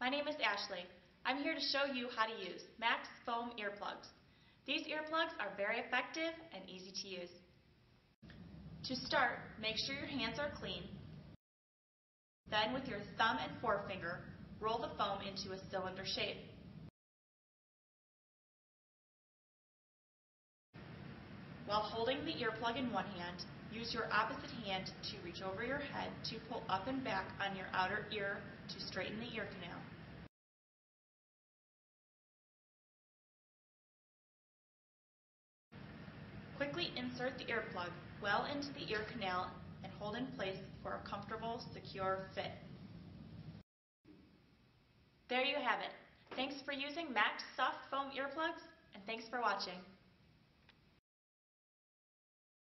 My name is Ashley. I'm here to show you how to use Mack's Foam earplugs. These earplugs are very effective and easy to use. To start, make sure your hands are clean. Then with your thumb and forefinger, roll the foam into a cylinder shape. While holding the earplug in one hand, use your opposite hand to reach over your head to pull up and back on your outer ear to straighten the ear canal. Quickly insert the earplug well into the ear canal and hold in place for a comfortable, secure fit. There you have it. Thanks for using Mack's Soft Foam earplugs, and thanks for watching.